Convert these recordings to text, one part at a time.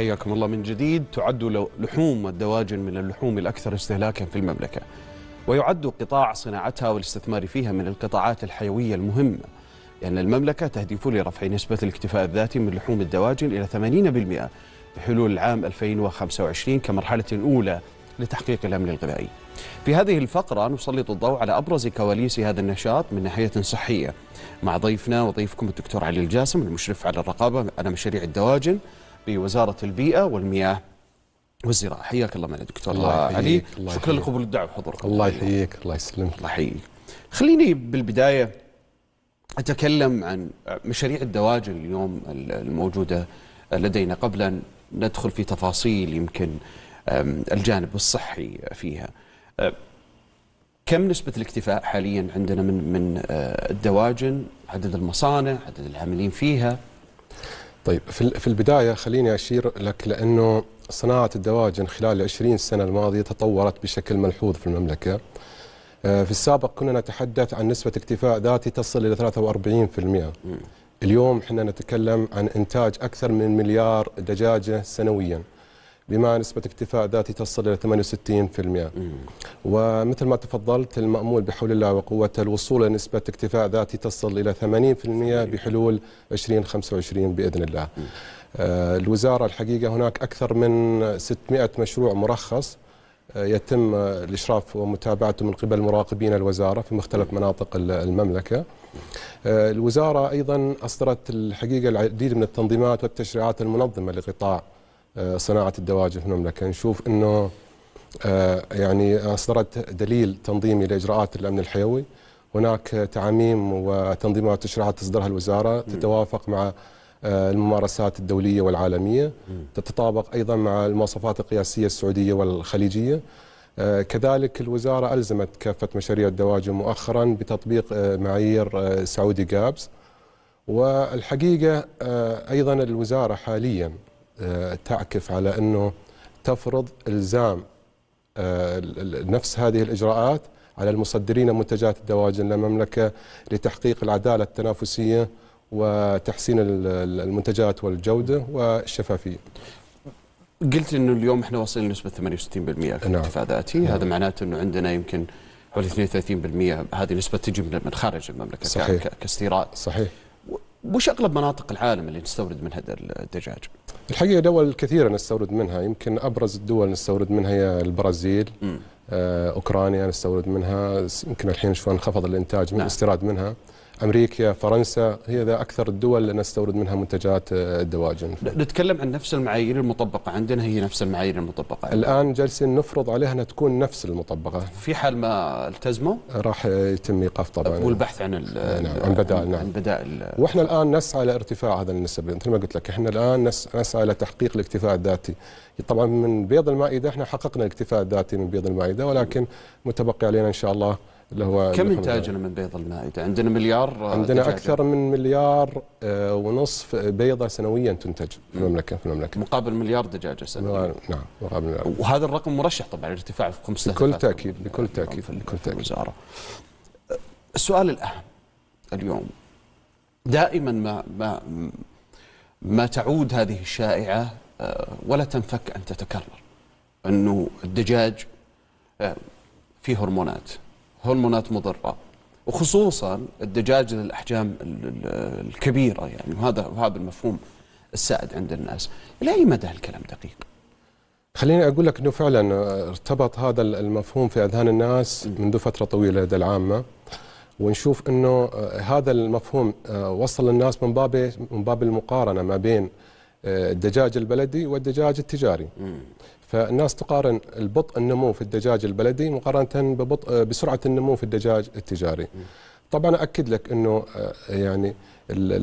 حياكم الله من جديد. تعد لحوم الدواجن من اللحوم الأكثر استهلاكا في المملكة ويعد قطاع صناعتها والاستثمار فيها من القطاعات الحيوية المهمة لأن المملكة تهدف لرفع نسبة الاكتفاء الذاتي من لحوم الدواجن إلى 80% بحلول العام 2025 كمرحلة أولى لتحقيق الأمن الغذائي. في هذه الفقرة نسلط الضوء على أبرز كواليس هذا النشاط من ناحية صحية. مع ضيفنا وضيفكم الدكتور علي الجاسم المشرف على الرقابة على مشاريع الدواجن. بوزارة البيئة والمياه والزراعة. حياك الله معنا دكتور الله علي. الله شكرا لقبول الدعوة وحضوركم الله يحييك الله يسلمك. الله يحييك. خليني بالبداية أتكلم عن مشاريع الدواجن اليوم الموجودة لدينا قبل أن ندخل في تفاصيل يمكن الجانب الصحي فيها. كم نسبة الاكتفاء حاليا عندنا من من الدواجن؟ عدد المصانع؟ عدد العاملين فيها؟ طيب في البداية خليني أشير لك لأنه صناعة الدواجن خلال العشرين سنة الماضية تطورت بشكل ملحوظ في المملكة. في السابق كنا نتحدث عن نسبة اكتفاء ذاتي تصل إلى 43% اليوم إحنا نتكلم عن إنتاج أكثر من مليار دجاجة سنوياً. بما نسبة اكتفاء ذاتي تصل إلى 68% ومثل ما تفضلت المأمول بحول الله وقوته الوصول إلى نسبة اكتفاء ذاتي تصل إلى 80% بحلول 2025 بإذن الله. آه الوزارة الحقيقة هناك أكثر من 600 مشروع مرخص آه يتم الإشراف ومتابعته من قبل مراقبين الوزارة في مختلف مناطق المملكة. آه الوزارة أيضا أصدرت الحقيقة العديد من التنظيمات والتشريعات المنظمة لقطاع صناعة الدواجن في المملكة. نشوف أنه يعني أصدرت دليل تنظيمي لإجراءات الأمن الحيوي. هناك تعاميم وتنظيمات وتشريعات تصدرها الوزارة تتوافق مع الممارسات الدولية والعالمية. تتطابق أيضا مع المواصفات القياسية السعودية والخليجية. كذلك الوزارة ألزمت كافة مشاريع الدواجن مؤخرا بتطبيق معايير سعودي جابس والحقيقة أيضا الوزارة حاليا تعكف على أنه تفرض إلزام نفس هذه الإجراءات على المصدرين منتجات الدواجن للمملكة لتحقيق العدالة التنافسية وتحسين المنتجات والجودة والشفافية قلت إنه اليوم إحنا واصلين لنسبة 68% كاكتفاء ذاتي نعم. هذا معناته إنه عندنا يمكن حوالي 32% هذه نسبة تجي من خارج المملكة صحيح. كاستيراد صحيح وش أغلب مناطق العالم اللي نستورد منها الدجاج؟ الحقيقة دول كثيرة نستورد منها. يمكن أبرز الدول نستورد منها هي البرازيل آه، أوكرانيا نستورد منها. يمكن الحين شوي انخفض الإنتاج من نعم. الاستيراد منها. أمريكا فرنسا هي ذا أكثر الدول اللي نستورد منها منتجات الدواجن. نتكلم عن نفس المعايير المطبقة. عندنا هي نفس المعايير المطبقة. الآن جالسين نفرض عليها إنها تكون نفس المطبقة. في حال ما التزموا؟ راح يتم إيقاف طبعا. والبحث عن نعم عن بدائل نعم. عن بدائل. وإحنا الآن نسعى لارتفاع هذا النسب. مثل ما قلت لك إحنا الآن نسعى لتحقيق الاكتفاء الذاتي. طبعا من بيض المائدة إحنا حققنا الاكتفاء الذاتي من بيض المائدة ولكن متبقي علينا إن شاء الله اللي هو كم انتاجنا من بيض المائدة؟ عندنا مليار عندنا دجاجة. أكثر من مليار ونصف بيضة سنويا تنتج في المملكة في المملكة. مقابل مليار دجاجة سنويا. نعم مقابل مليار. وهذا الرقم مرشح طبعا لارتفاع في بكل تأكيد بكل تأكيد بكل تأكيد. الوزارة. السؤال الأهم اليوم دائما ما ما ما تعود هذه الشائعة ولا تنفك أن تتكرر أنه الدجاج فيه هرمونات. هرمونات مضرة وخصوصا الدجاج للأحجام الكبيرة يعني وهذا وهذا المفهوم السائد عند الناس. إلى أي مدى الكلام دقيق؟ خليني أقول لك أنه فعلا ارتبط هذا المفهوم في أذهان الناس منذ فترة طويلة لدى العامة ونشوف أنه هذا المفهوم وصل للناس من باب من باب المقارنة ما بين الدجاج البلدي والدجاج التجاري. فالناس تقارن البطء النمو في الدجاج البلدي مقارنة ببطء بسرعة النمو في الدجاج التجاري. طبعا أكد لك إنه يعني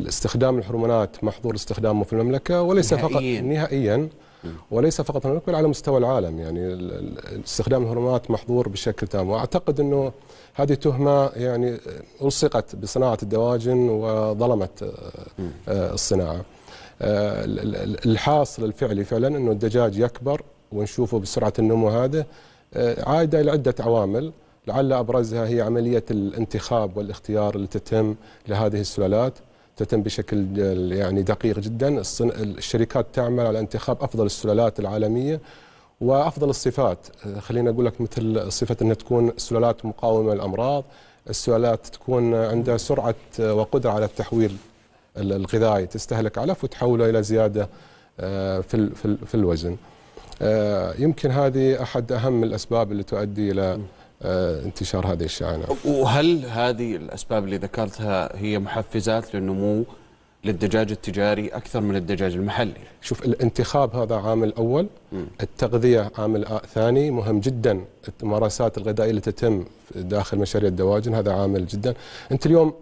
استخدام الهرمونات محظور استخدامه في المملكة وليس نهائياً. فقط نهائيا وليس فقط في المملكة بل على مستوى العالم يعني استخدام الهرمونات محظور بشكل تام وأعتقد إنه هذه تهمة يعني ألصقت بصناعة الدواجن وظلمت الصناعة. الحاصل الفعلي فعلا إنه الدجاج يكبر ونشوفه بسرعة النمو هذا. عائده إلى عده عوامل. لعل أبرزها هي عملية الانتخاب والاختيار اللي تتم لهذه السلالات. تتم بشكل يعني دقيق جدا. الشركات تعمل على انتخاب أفضل السلالات العالمية وأفضل الصفات. خلينا أقول لك مثل صفة إنها تكون سلالات مقاومة للأمراض. السلالات تكون عندها سرعة وقدرة على التحويل الغذائي تستهلك علف وتحوله إلى زيادة آه، في في الوزن. آه، يمكن هذه أحد أهم الأسباب اللي تؤدي إلى آه، انتشار هذه الشائعه وهل هذه الأسباب اللي ذكرتها هي محفزات للنمو للدجاج التجاري أكثر من الدجاج المحلي؟ شوف الانتخاب هذا عامل اول م. التغذية عامل ثاني مهم جدا الممارسات الغذائية اللي تتم داخل مشاريع الدواجن هذا عامل جدا. أنت اليوم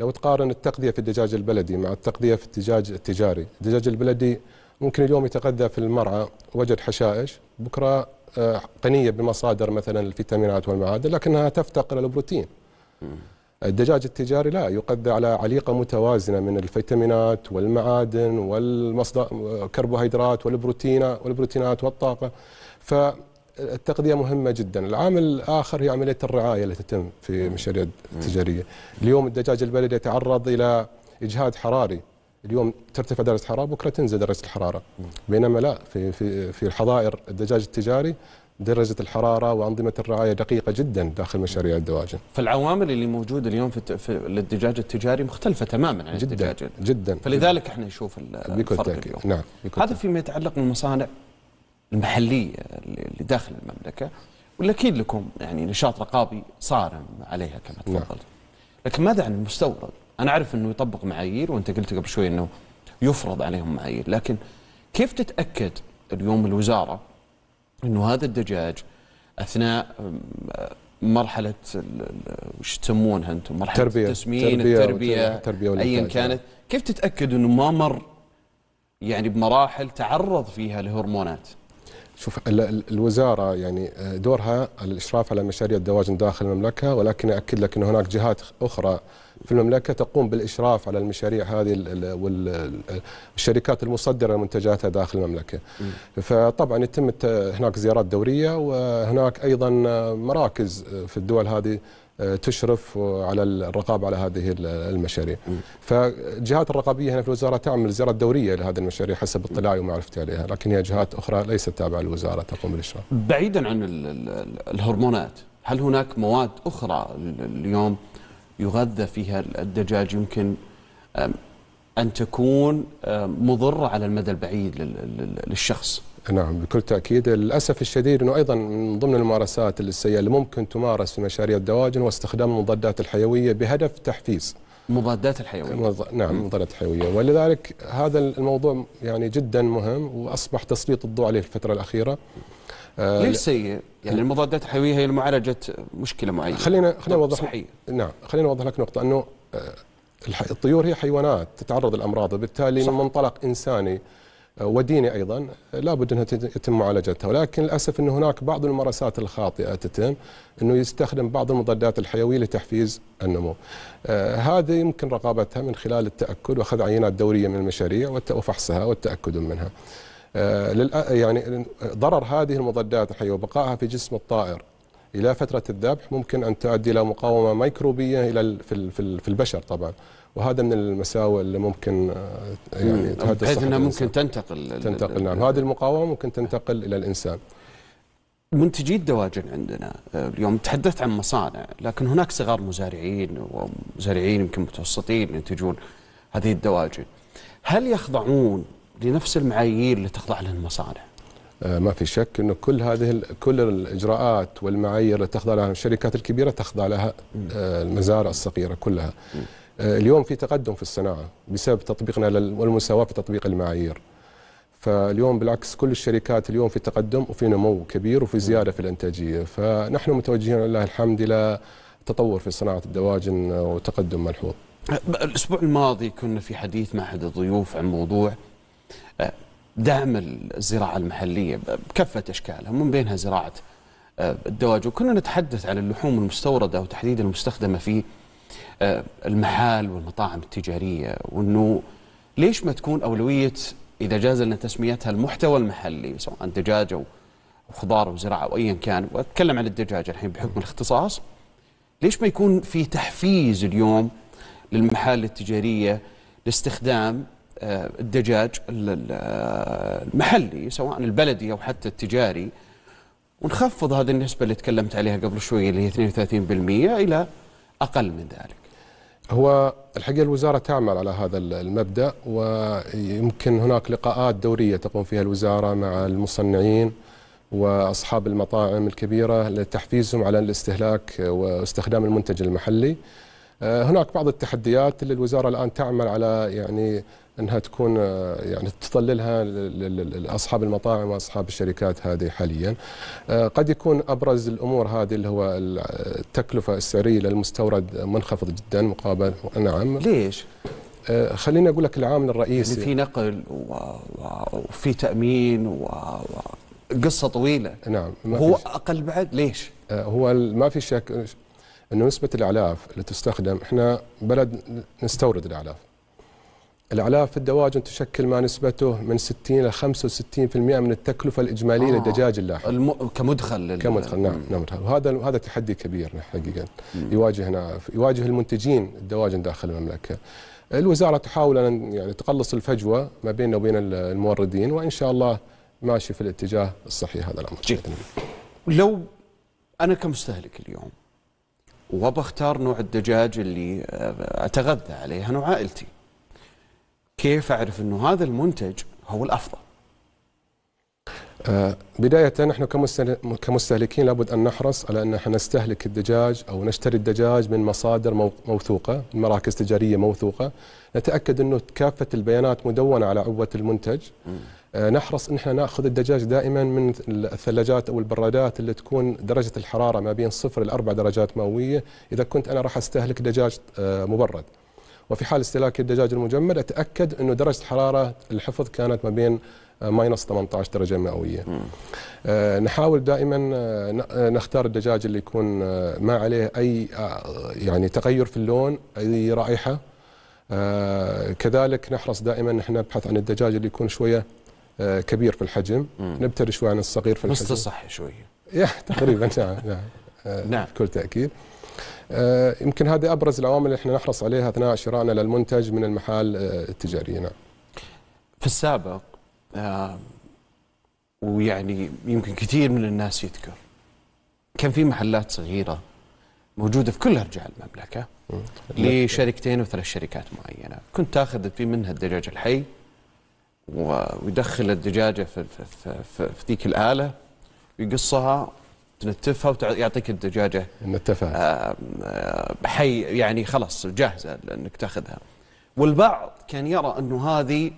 لو تقارن التغذية في الدجاج البلدي مع التغذية في الدجاج التجاري الدجاج البلدي ممكن اليوم يتغذى في المرعى وجد حشائش بكرة آه، غنيه بمصادر مثلا الفيتامينات والمعادن لكنها تفتقر إلى البروتين. الدجاج التجاري لا يغذى على عليقة متوازنة من الفيتامينات والمعادن والمصدر كربوهيدرات والبروتين والبروتينات والطاقة. فالتغذية مهمة جدا. العامل الآخر هي عملية الرعاية اللي تتم في المشاريع التجاريه اليوم الدجاج البلدي يتعرض إلى إجهاد حراري. اليوم ترتفع درجة الحراره بكرة تنزل درجة الحرارة بينما لا في في في الحظائر الدجاج التجاري درجة الحرارة وأنظمة الرعاية دقيقة جدا داخل مشاريع الدواجن. فالعوامل اللي موجودة اليوم في, في الدجاج التجاري مختلفة تماما عن جدا الدجاج جدا فلذلك إحنا نشوف الفرق اليوم. نعم هذا فيما يتعلق بالمصانع المحلية اللي داخل المملكة واللي أكيد لكم يعني نشاط رقابي صارم عليها كما. تفضلت. نعم. لكن ماذا عن المستورد؟ أنا أعرف إنه يطبق معايير وأنت قلت قبل شوي إنه يفرض عليهم معايير لكن كيف تتأكد اليوم الوزارة إنه هذا الدجاج أثناء مرحلة وش تسمونها أنتم؟ مرحلة تربية. التسمين التربية, التربية ايا كانت. كيف تتأكد إنه ما مر يعني بمراحل تعرض فيها لهرمونات؟ شوف الوزارة يعني دورها الإشراف على مشاريع الدواجن داخل المملكة ولكن أكد لك إن هناك جهات أخرى في المملكة تقوم بالإشراف على المشاريع هذه والشركات المصدرة لمنتجاتها داخل المملكة. فطبعا يتم هناك زيارات دورية وهناك أيضا مراكز في الدول هذه تشرف على الرقابة على هذه المشاريع. فالجهات الرقابية هنا في الوزارة تعمل زيارات دورية لهذه المشاريع حسب اطلاعي ومعرفتي عليها، لكن هي جهات أخرى ليست تابعة للوزارة تقوم بالإشراف. بعيدا عن الهرمونات، هل هناك مواد أخرى اليوم يغذى فيها الدجاج يمكن أن تكون مضرة على المدى البعيد للشخص نعم بكل تأكيد للأسف الشديد أنه أيضا من ضمن الممارسات السيئة اللي ممكن تمارس في مشاريع الدواجن هو استخدام المضادات الحيوية بهدف تحفيز مضادات الحيوية نعم المضادات الحيوية ولذلك هذا الموضوع يعني جدا مهم وأصبح تسليط الضوء عليه الفترة الأخيرة آه ليش سيء؟ يعني المضادات الحيوية هي لمعالجة مشكلة معينة خلينا خلينا نوضح صحية. نعم خلينا نوضح لك نقطة إنه آه، الطيور هي حيوانات تتعرض للأمراض وبالتالي صح. من منطلق إنساني آه، وديني أيضا لابد أنها يتم معالجتها ولكن للأسف انه هناك بعض الممارسات الخاطئة تتم إنه يستخدم بعض المضادات الحيوية لتحفيز النمو. آه هذه يمكن رقابتها من خلال التأكد وأخذ عينات دورية من المشاريع وفحصها والتأكد منها. آه، يعني ضرر هذه المضادات الحيوية وبقائها في جسم الطائر إلى فترة الذبح ممكن أن تؤدي إلى مقاومة ميكروبية إلى في البشر طبعا وهذا من المساوئ اللي ممكن آه، يعني بحيث إنها ممكن تنتقل تنتقل نعم. هذه المقاومة ممكن تنتقل إلى الإنسان. منتجي الدواجن عندنا آه، اليوم تحدثت عن مصانع لكن هناك صغار مزارعين ومزارعين يمكن متوسطين ينتجون هذه الدواجن. هل يخضعون لنفس المعايير اللي تخضع لها المصانع؟ آه، ما في شك إنه كل هذه كل الإجراءات والمعايير اللي تخضع لها الشركات الكبيرة تخضع لها المزارع الصغيرة كلها. آه، اليوم في تقدم في الصناعة بسبب تطبيقنا والمساواة في تطبيق المعايير. فاليوم بالعكس كل الشركات اليوم في تقدم وفي نمو كبير وفي زيادة في الإنتاجية، فنحن متوجهين لله الحمد إلى تطور في صناعة الدواجن وتقدم ملحوظ. الأسبوع الماضي كنا في حديث مع أحد الضيوف عن موضوع دعم الزراعة المحلية بكافة أشكالها من بينها زراعة آه، الدواجن وكنا نتحدث عن اللحوم المستوردة وتحديدا المستخدمة في آه، المحال والمطاعم التجارية وأنه ليش ما تكون أولوية إذا جاز لنا تسميتها المحتوى المحلي سواء دجاج أو خضار أو زراعة أو أيا كان وأتكلم عن الدجاج الحين بحكم الاختصاص ليش ما يكون في تحفيز اليوم للمحال التجارية لاستخدام آه، الدجاج ال- ال- آه، المحلي سواء البلدي أو حتى التجاري؟ ونخفض هذه النسبة اللي تكلمت عليها قبل شوي اللي هي 32% إلى أقل من ذلك. هو الحقيقة الوزارة تعمل على هذا المبدأ ويمكن هناك لقاءات دورية تقوم فيها الوزارة مع المصنعين وأصحاب المطاعم الكبيرة لتحفيزهم على الاستهلاك واستخدام المنتج المحلي آه، هناك بعض التحديات اللي الوزارة الآن تعمل على يعني أنها تكون آه، يعني تظللها ل- ل- لأصحاب المطاعم وأصحاب الشركات هذه حاليا. آه، قد يكون أبرز الأمور هذه اللي هو التكلفة السعرية للمستورد منخفض جدا مقابل نعم. ليش؟ آه، خليني أقول لك العامل يعني الرئيسي في نقل وفي تأمين وقصه طويلة. نعم هو أقل بعد ليش؟ هو ما في شك إنه نسبة الأعلاف اللي تستخدم إحنا بلد نستورد الأعلاف. الأعلاف في الدواجن تشكل ما نسبته من 60 إلى 65% من التكلفة الإجمالية آه. للدجاج اللاحم الم... كمدخل لل... كمدخل نعم نعم وهذا هذا تحدي كبير حقيقة. يواجهنا يواجه المنتجين الدواجن داخل المملكة. الوزارة تحاول أن يعني تقلص الفجوة ما بيننا وبين الموردين وإن شاء الله ماشي في الاتجاه الصحيح. هذا الأمر. جيد. لو أنا كمستهلك اليوم وابى اختار نوع الدجاج اللي أتغذى عليه أنا وعائلتي كيف أعرف إنه هذا المنتج هو الأفضل؟ آه، بداية نحن كمستهل- كمستهلكين لابد أن نحرص على أن نستهلك الدجاج أو نشتري الدجاج من مصادر مو- موثوقة من مراكز تجارية موثوقة نتأكد أنه كافة البيانات مدونة على عبوة المنتج آه، نحرص إن إحنا نأخذ الدجاج دائما من الثلاجات أو البرادات اللي تكون درجة الحرارة ما بين صفر إلى أربع درجات مئوية إذا كنت أنا راح أستهلك دجاج آه، مبرد. وفي حال استهلاك الدجاج المجمد أتأكد إنه درجة حرارة الحفظ كانت ما بين آه، ماينس 18 درجة مئوية. آه، نحاول دائما آه، ن- نختار الدجاج اللي يكون ما عليه أي يعني تغير في اللون أي رائحة. آه، كذلك نحرص دائما ان إحنا نبحث عن الدجاج اللي يكون شوية آه، كبير في الحجم. نبتدي شوي عن الصغير في الحجم. مستصح شوية تقريبا نعم نعم. نعم. بكل تأكيد. يمكن هذه أبرز العوامل اللي إحنا نحرص عليها أثناء شرائنا للمنتج من المحال آه، التجاريه نعم. في السابق آه ويعني يمكن كثير من الناس يذكر كان في محلات صغيرة موجودة في كل أرجاء المملكة لشركتين وثلاث شركات معينة. كنت تاخذ في منها الدجاج الحي ويدخل الدجاجة في في في, في, في ذيك الآلة ويقصها تنتفها ويعطيك الدجاجة. نتفق آه، آه، حي يعني خلاص جاهزة لأنك تأخذها. والبعض كان يرى انه هذه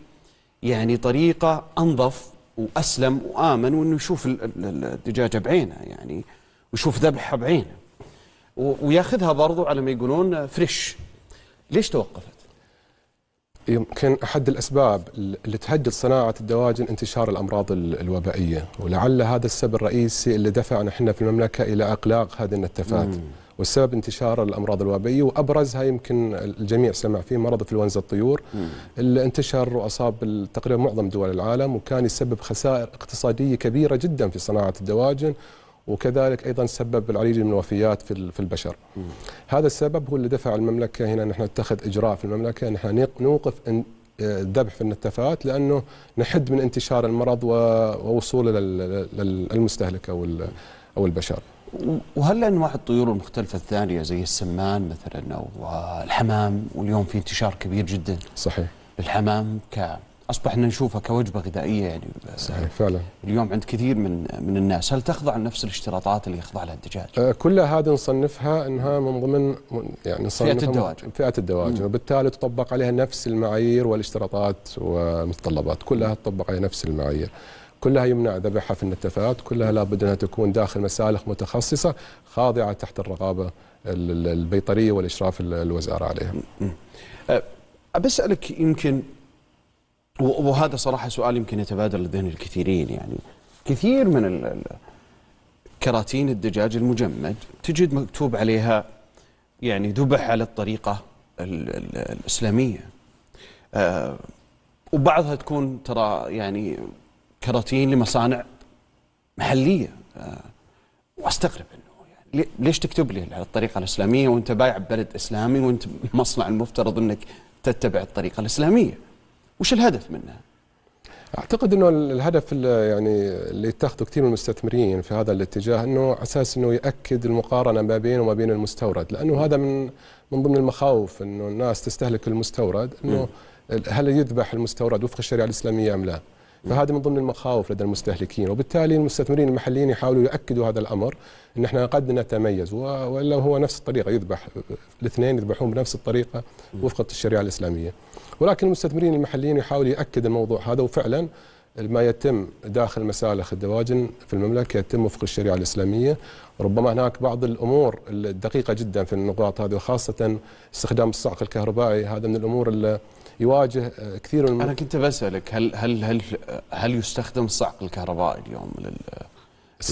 يعني طريقة أنظف وأسلم وآمن وأنه يشوف ال- ال- الدجاجة بعينه يعني ويشوف ذبحها بعينه. ويأخذها برضو على ما يقولون فريش. ليش توقفت؟ يمكن أحد الأسباب اللي تهدد صناعة الدواجن انتشار الأمراض ال- الوبائية ولعل هذا السبب الرئيسي اللي دفعنا إحنا في المملكة إلى اغلاق هذه النتفات والسبب انتشار الأمراض الوبائية وابرزها يمكن الجميع سمع فيه مرض انفلونزا الطيور اللي انتشر وأصاب تقريبا معظم دول العالم وكان يسبب خسائر اقتصادية كبيرة جدا في صناعة الدواجن وكذلك أيضا سبب العديد من الوفيات في في البشر. هذا السبب هو اللي دفع المملكة هنا نحن نتخذ إجراء في المملكة نحن نوقف إن- آه، الذبح في النتفات لأنه نحد من انتشار المرض ووصوله لل- لل- للمستهلك أو أو البشر. وهل انواع الطيور المختلفه الثانية زي السمان مثلا أو الحمام واليوم في انتشار كبير جدا صحيح الحمام ك اصبحنا نشوفها كوجبة غذائية يعني صحيح فعلا. اليوم عند كثير من من الناس. هل تخضع لنفس الاشتراطات اللي يخضع لها الدجاج؟ آه، كلها هذه نصنفها إنها من ضمن من- يعني نصنفها من- الدواجن. فئة الدواجن. وبالتالي تطبق عليها نفس المعايير والاشتراطات والمتطلبات. كلها تطبق عليها نفس المعايير. كلها يمنع ذبحها في النتفات. كلها لابد أنها تكون داخل مسالخ متخصصة خاضعة تحت الرقابة ال- ال- البيطرية والإشراف ال- الوزارة عليها. أه، بسألك يمكن وهذا صراحة سؤال يمكن يتبادر لذهن الكثيرين يعني كثير من كراتين الدجاج المجمد تجد مكتوب عليها يعني ذبح على الطريقة ال ال الإسلامية. آه وبعضها تكون ترى يعني كراتين لمصانع محلية. آه واستغرب إنه يعني ليش تكتب لي على الطريقة الإسلامية وأنت بايع ببلد إسلامي وأنت المصنع المفترض إنك تتبع الطريقة الإسلامية؟ وش الهدف منها؟ أعتقد إنه الهدف اللي يعني اللي يتخذه كثير من المستثمرين في هذا الاتجاه إنه على أساس إنه يأكد المقارنة ما بينه وما بين المستورد لأنه هذا من من ضمن المخاوف إنه الناس تستهلك المستورد إنه هل يذبح المستورد وفق الشريعة الإسلامية أم لا؟ فهذه من ضمن المخاوف لدى المستهلكين وبالتالي المستثمرين المحليين يحاولوا ياكدوا هذا الأمر إن إحنا قد نتميز وإلا هو نفس الطريقة يذبح الاثنين يذبحون بنفس الطريقة وفق الشريعة الإسلامية. ولكن المستثمرين المحليين يحاولوا ياكد الموضوع هذا وفعلا ما يتم داخل مسالخ الدواجن في المملكة يتم وفق الشريعة الإسلامية. ربما هناك بعض الأمور الدقيقة جدا في النقاط هذه وخاصة استخدام الصعق الكهربائي هذا من الأمور اللي يواجه كثير من أنا كنت بسألك هل هل هل هل يستخدم الصعق الكهربائي اليوم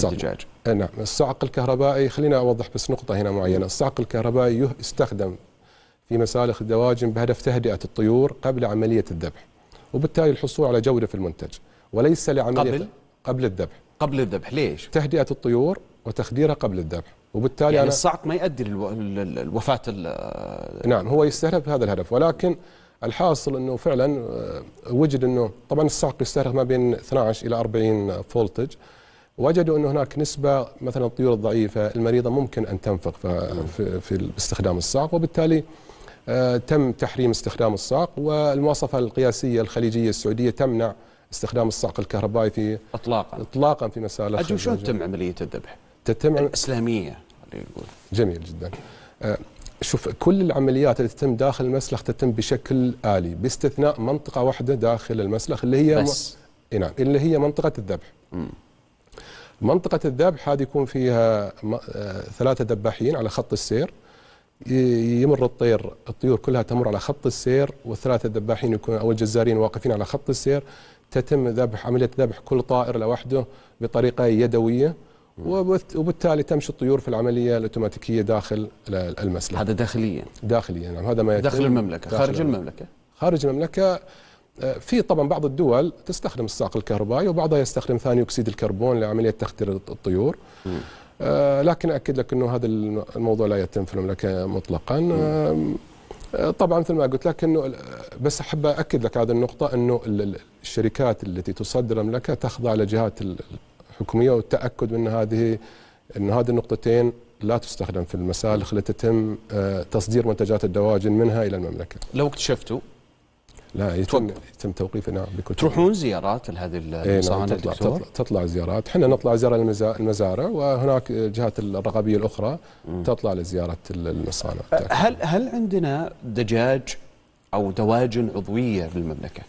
للدجاج؟ نعم. الصعق الكهربائي خلينا أوضح بس نقطة هنا معينة، الصعق الكهربائي يستخدم في مسالخ الدواجن بهدف تهدئة الطيور قبل عملية الذبح وبالتالي الحصول على جودة في المنتج وليس لعملية قبل؟ قبل الذبح. قبل الذبح ليش؟ تهدئة الطيور وتخديرها قبل الذبح وبالتالي يعني أنا الصعق ما يؤدي للوفاة نعم هو يستهدف هذا الهدف ولكن الحاصل إنه فعلا آه، وجد إنه طبعا الصعق يستهلك ما بين 12 إلى 40 فولتج. وجدوا إنه هناك نسبة مثلا الطيور الضعيفة المريضة ممكن أن تنفق في, في استخدام الصعق وبالتالي آه، تم تحريم استخدام الصعق والمواصفة القياسية الخليجية السعودية تمنع استخدام الصعق الكهربائي في اطلاقا. اطلاقا في مسالخ أجل شلون تتم عملية الذبح؟ تتم الاسلاميه يقول. جميل جدا. آه، شوف كل العمليات اللي تتم داخل المسلخ تتم بشكل آلي باستثناء منطقة واحدة داخل المسلخ اللي هي بس. م... نعم اللي هي منطقة الذبح. منطقة الذبح هذه يكون فيها. آه... ثلاثة ذباحين على خط السير. يمر الطير الطيور كلها تمر على خط السير والثلاثة ذباحين يكون أو الجزارين واقفين على خط السير. تتم ذبح عملية ذبح كل طائر لوحده بطريقة يدوية. وبالتالي تمشي الطيور في العملية الأوتوماتيكية داخل المسلخ هذا داخليا. داخليا نعم هذا ما يتم. داخل المملكة داخل خارج المملكة. خارج المملكة آه، في طبعا بعض الدول تستخدم الصاق الكهربائي وبعضها يستخدم ثاني أكسيد الكربون لعملية تخدير الطيور. آه لكن أكد لك إنه هذا الموضوع لا يتم في المملكة مطلقا. آه طبعا مثل ما قلت لك إنه بس أحب أكد لك هذه النقطة إنه الشركات التي تصدر المملكة تخضع لجهات حكومية والتأكد من هذه إن هذه النقطتين لا تستخدم في المسالخ التي تتم آه، تصدير منتجات الدواجن منها إلى المملكة. لو اكتشفتوا لا يتم يتم توقيفه نعم بكل تروحون زيارات لهذه المصانع نعم تطلع, تطلع, تطلع زيارات، إحنا نطلع زيارة المزارع وهناك الجهات الرقابية الأخرى م. تطلع لزيارة المصانع. هل هل عندنا دجاج أو دواجن عضوية بالمملكه؟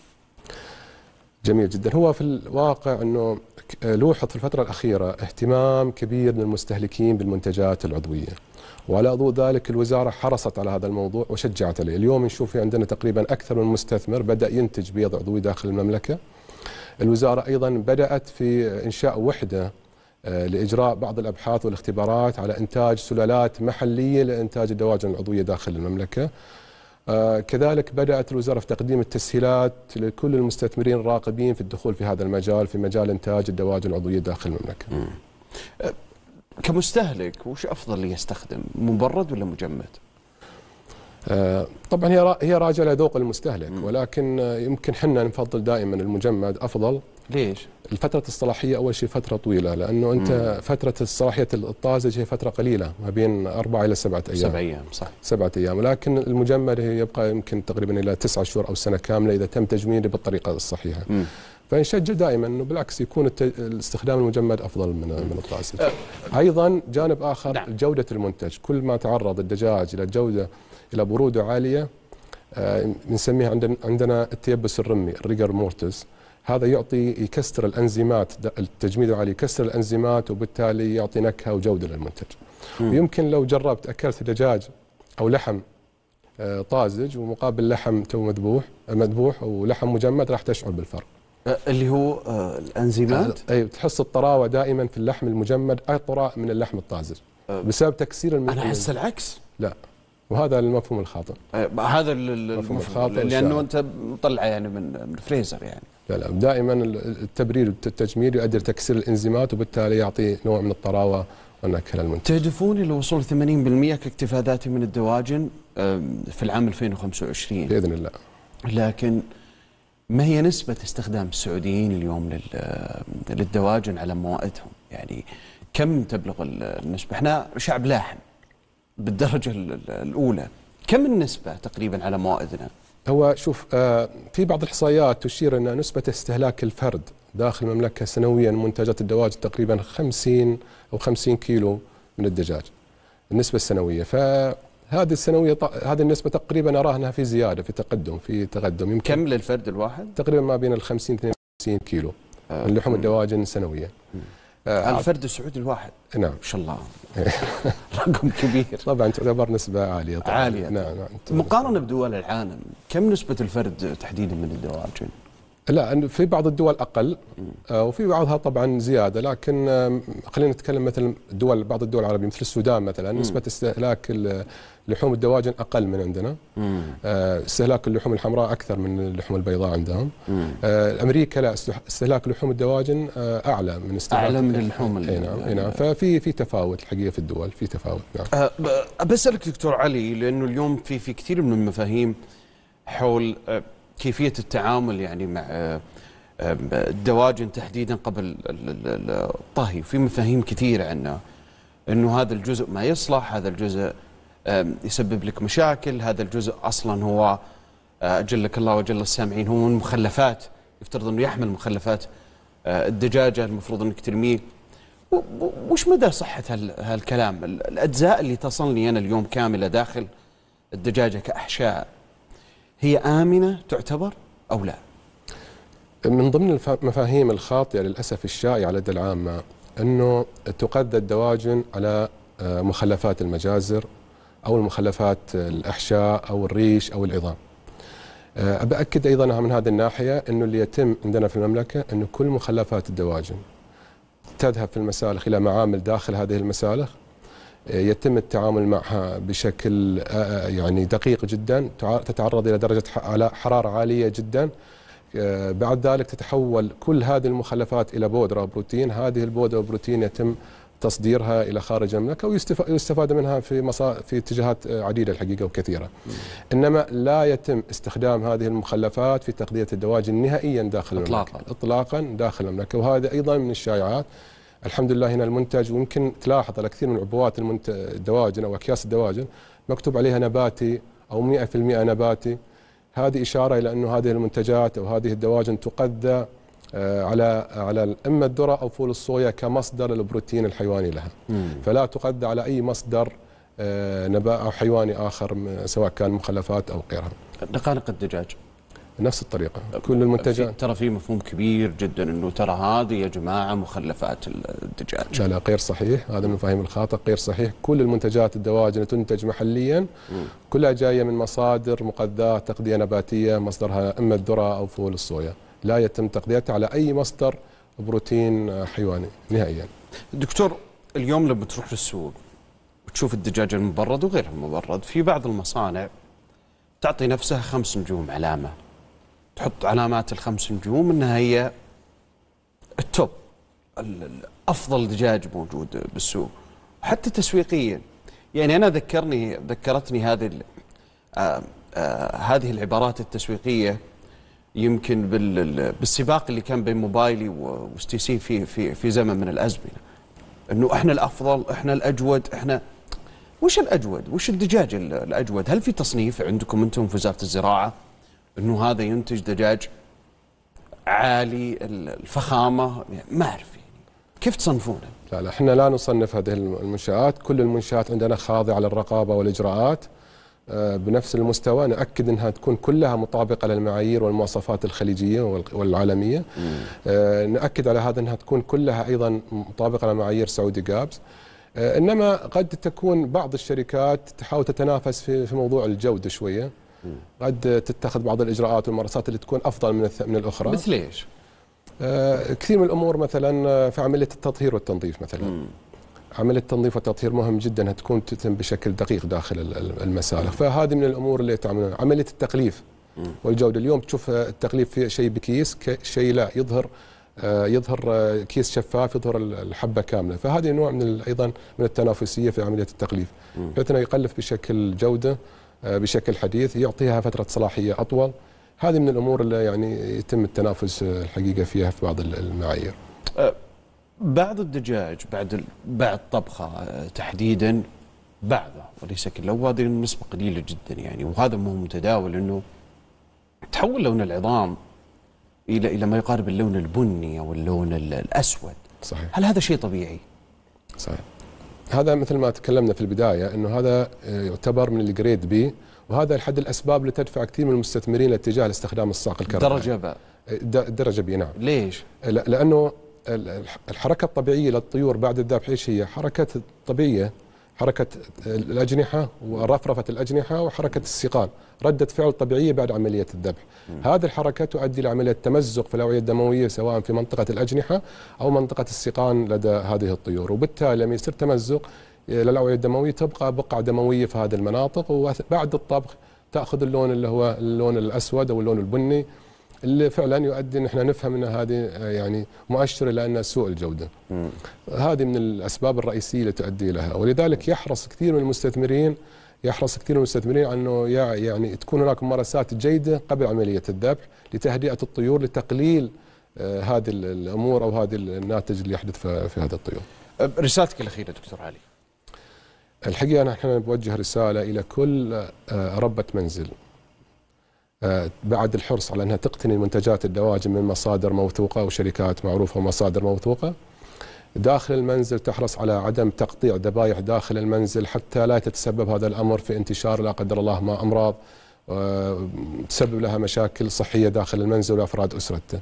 جميل جدا، هو في الواقع إنه لوحظ في الفترة الأخيرة اهتمام كبير من المستهلكين بالمنتجات العضوية وعلى ضوء ذلك الوزارة حرصت على هذا الموضوع وشجعت عليه. اليوم نشوف في عندنا تقريبا أكثر من مستثمر بدأ ينتج بيض عضوي داخل المملكة. الوزارة أيضا بدأت في إنشاء وحدة آه، لإجراء بعض الأبحاث والاختبارات على إنتاج سلالات محلية لإنتاج الدواجن العضوية داخل المملكة. كذلك بدأت الوزارة في تقديم التسهيلات لكل المستثمرين الراغبين في الدخول في هذا المجال في مجال إنتاج الدواجن العضوية داخل المملكة. أه، كمستهلك وش أفضل يستخدم مبرد ولا مجمد؟ آه، طبعا هي هي راجعة لذوق المستهلك ولكن يمكن حنا نفضل دائما المجمد أفضل. ليش؟ الفترة الصلاحية أول شيء فترة طويلة لأنه أنت مم. فترة الصلاحية الطازج هي فترة قليلة ما بين أربعة إلى سبعة أيام سبع أيام صح سبعة أيام ولكن المجمد هي يبقى يمكن تقريبا إلى تسعة شهور أو سنة كاملة إذا تم تجميده بالطريقة الصحيحة مم. فنشجع دائما إنه بالعكس يكون الاستخدام المجمد أفضل من من الطازج. أه. أيضا جانب آخر نعم. جودة المنتج، كل ما تعرض الدجاج إلى جودة إلى بروده عالية بنسميها عندنا عندنا التيبس الرمي ال rigor mortis هذا يعطي يكسر الأنزيمات التجميد العالي يكسر الأنزيمات وبالتالي يعطي نكهة وجودة للمنتج. مم. ويمكن لو جربت أكلت دجاج أو لحم آه، طازج ومقابل لحم تو مذبوح مذبوح ولحم مجمد راح تشعر بالفرق. آه، اللي هو آه، الأنزيمات؟ أي تحس الطراوة دائما في اللحم المجمد اطرى من اللحم الطازج بسبب تكسير المنتج. أنا أحس العكس. لا وهذا المفهوم الخاطئ. هذا المفهوم الخاطئ لأنه أنت مطلعه يعني من من فريزر يعني. لا لا دائما التبريد والتجميد يؤدي لتكسير الإنزيمات وبالتالي يعطي نوع من الطراوة وناكل المنتج تهدفون إلى وصول 80% كاكتفاء ذاتي من الدواجن في العام 2025 بإذن الله لكن ما هي نسبة استخدام السعوديين اليوم لل- للدواجن على موائدهم؟ يعني كم تبلغ ال- النسبة؟ إحنا شعب لاحم بالدرجة ال- ال- الأولى، كم النسبة تقريبا على موائدنا؟ هو شوف آه، في بعض الإحصائيات تشير ان نسبة استهلاك الفرد داخل المملكة سنويا من منتجات الدواجن تقريبا 50 أو 50 كيلو من الدجاج النسبة السنوية. فهذه السنوية ط- هذه النسبة تقريبا ارى انها في زيادة في تقدم في تقدم. يمكن كم للفرد الواحد؟ تقريبا ما بين ال 50 52 كيلو من لحوم الدواجن سنويا. آه الفرد السعودي الواحد. نعم. ما شاء الله. رقم كبير. طبعا تعتبر نسبة عالية طبعا. عالية. نعم نعم مقارنة بدول العالم كم نسبة الفرد تحديدا من الدواجن؟ لا في بعض الدول أقل آه، وفي بعضها طبعا زيادة لكن خلينا نتكلم مثلا دول بعض الدول العربية مثل السودان مثلا نسبة استهلاك ال- لحوم الدواجن أقل من عندنا. آه، استهلاك اللحوم الحمراء أكثر من اللحوم البيضاء عندهم. آه، أمريكا لا استهلاك لحوم الدواجن آه، أعلى من استهلاك أعلى من اللحوم ال- اي نعم اي نعم. ففي في تفاوت الحقيقة في الدول في تفاوت نعم. ب- بسألك دكتور علي لأنه اليوم في في كثير من المفاهيم حول كيفية التعامل يعني مع الدواجن تحديدا قبل ال- ال- ال- الطهي. في مفاهيم كثيرة عنه أنه هذا الجزء ما يصلح هذا الجزء يسبب لك مشاكل. هذا الجزء أصلا هو أه، أجلك الله وجل السامعين هو من مخلفات يفترض أنه يحمل مخلفات أه، الدجاجة المفروض أنك ترميه. وش مدى صحة هال- هالكلام؟ ال- الأجزاء اللي تصلني أنا اليوم كاملة داخل الدجاجة كأحشاء هي آمنة تعتبر أو لا؟ من ضمن المفاهيم الخاطئة للأسف الشائعة لدى العامه إنه تقذى الدواجن على آه، مخلفات المجازر أو المخلفات الأحشاء أو الريش أو العظام. آه، باكد أيضا من هذه الناحية إنه اللي يتم عندنا في المملكة إنه كل مخلفات الدواجن تذهب في المسالخ إلى معامل داخل هذه المسالخ. آه، يتم التعامل معها بشكل آه، يعني دقيق جدا تع- تتعرض إلى درجة ح- على حرارة عالية جدا. بعد ذلك تتحول كل هذه المخلفات إلى بودرة وبروتين هذه البودرة والبروتين يتم تصديرها إلى خارج المملكة ويستف- ويستفاد منها في مصا... في اتجاهات آه، عديدة الحقيقة وكثيرة. إنما لا يتم استخدام هذه المخلفات في تغذيه الدواجن نهائيا داخل إطلاقاً. المملكة اطلاقا داخل المملكة وهذا أيضا من الشائعات الحمد لله هنا المنتج ويمكن تلاحظ على كثير من عبوات المنت... الدواجن أو أكياس الدواجن مكتوب عليها نباتي أو 100% نباتي هذه إشارة إلى انه هذه المنتجات أو هذه الدواجن تقذى آه، على على اما الذرة أو فول الصويا كمصدر البروتين الحيواني لها. فلا تقذى على أي مصدر آه، نبات أو حيواني آخر سواء كان مخلفات أو غيرها. دقائق الدجاج. نفس الطريقة. كل المنتجات. ترى في مفهوم كبير جدا أنه ترى هذه يا جماعة مخلفات الدجاج. لا لا غير صحيح. هذا من المفاهيم الخاطئ. غير صحيح. كل المنتجات الدواجن تنتج محليا. كلها جاية من مصادر مقذاه تغذيه نباتية مصدرها اما الذرة أو فول الصويا. لا يتم تغذيتها على أي مصدر بروتين حيواني نهائيا. دكتور اليوم لما تروح للسوق وتشوف الدجاج المبرد وغير المبرد في بعض المصانع تعطي نفسها خمس نجوم علامة. تحط علامات الخمس نجوم إنها هي التوب ال- ال- أفضل دجاج موجود بالسوق. حتى تسويقيا. يعني أنا ذكرني ذكرتني هذه ال- آه آه هذه العبارات التسويقية يمكن بال- بالسباق اللي كان بين موبايلي وستي سي في في في زمن من الأزمنة. إنه إحنا الأفضل إحنا الأجود إحنا وش الأجود؟ وش الدجاج ال- الأجود؟ هل في تصنيف عندكم أنتم في وزارة الزراعة إنه هذا ينتج دجاج عالي ال- الفخامة؟ ما أعرف يعني. كيف تصنفونه؟ لا لا إحنا لا نصنف هذه المنشآت. كل المنشآت عندنا خاضعة للرقابة والإجراءات. آه، بنفس المستوى. نأكد أنها تكون كلها مطابقة للمعايير والمواصفات الخليجية وال- والعالمية. آه، نأكد على هذا أنها تكون كلها أيضا مطابقة لمعايير سعودي جابس آه، إنما قد تكون بعض الشركات تحاول تتنافس في في موضوع الجودة شوية. قد تتخذ بعض الإجراءات والممارسات اللي تكون أفضل من من الأخرى. مثل إيش؟ آه، كثير من الأمور مثلا آه، في عملية التطهير والتنظيف مثلا. عملية التنظيف والتطهير مهم جدا انها تكون تتم بشكل دقيق داخل ال- ال- المسالخ. فهذه من الأمور اللي تعملون عملية التغليف والجودة. اليوم تشوف التغليف في شيء بكيس شيء لا يظهر آه، يظهر آه، كيس شفاف يظهر الحبة كاملة. فهذه نوع من أيضا من التنافسية في عملية التقليف. بحيث إنه يقلف بشكل جودة آه، بشكل حديث يعطيها فترة صلاحية أطول. هذه من الأمور اللي يعني يتم التنافس الحقيقة فيها في بعض ال- المعايير. بعض الدجاج بعد بعد طبخة آه، تحديدا بعضه وليس كله وهذه النسبة قليلة جدا يعني وهذا مو متداول إنه تحول لون العظام إلى إلى ما يقارب اللون البني أو اللون ال- الأسود. صحيح. هل هذا شيء طبيعي؟ صحيح. هذا مثل ما تكلمنا في البداية إنه هذا آه، يعتبر من الجريد بي وهذا احد الأسباب اللي تدفع كثير من المستثمرين لاتجاه لاستخدام الصاق الكهربائي. درجة د- درجة بي نعم. ليش؟ لا- لأنه ال- الح- الحركة الطبيعية للطيور بعد الذبح إيش هي؟ حركة طبيعية حركة الأجنحة ورفرفة الأجنحة وحركة السيقان، ردة فعل طبيعية بعد عملية الذبح. هذه الحركة تؤدي لعمليه تمزق في الأوعية الدموية سواء في منطقة الأجنحة أو منطقة السيقان لدى هذه الطيور، وبالتالي لما يصير تمزق للاوعيه الدموية تبقى بقعة دموية في هذه المناطق وبعد الطبخ تأخذ اللون اللي هو اللون الأسود أو اللون البني اللي فعلا يؤدي إن إحنا نفهم إن هذه آه، يعني مؤشر إلى أنها سوء الجودة. هذه من الأسباب الرئيسية اللي تؤدي لها ولذلك يحرص كثير من المستثمرين يحرص كثير من المستثمرين أنه يع- يعني تكون هناك ممارسات جيدة قبل عملية الذبح لتهدئة الطيور لتقليل آه، هذه ال- الأمور أو هذه الناتج اللي يحدث في هذه الطيور. أه، رسالتك الأخيرة دكتور علي الحقيقة نحن بوجه رسالة إلى كل ربة منزل بعد الحرص على أنها تقتني منتجات الدواجن من مصادر موثوقة وشركات معروفة ومصادر موثوقة داخل المنزل تحرص على عدم تقطيع ذبائح داخل المنزل حتى لا تتسبب هذا الأمر في انتشار لا قدر الله ما أمراض آه، تسبب لها مشاكل صحية داخل المنزل وأفراد أسرته.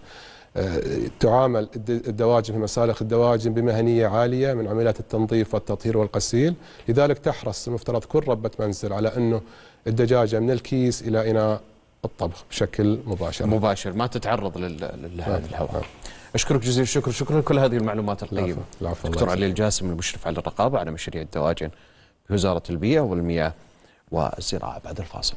آه، تعامل الد- الدواجن في مسالخ الدواجن بمهنية عالية من عمليات التنظيف والتطهير والغسيل، لذلك تحرص المفترض كل ربة منزل على أنه الدجاجة من الكيس إلى إناء الطبخ بشكل مباشر. مباشر ما تتعرض لهذا الهواء. أشكرك جزيل الشكر شكرا لكل هذه المعلومات القيمة العفو، دكتور علي. الجاسم المشرف على الرقابة على مشاريع الدواجن في وزاره البيئة والمياه والزراعه بعد الفاصل.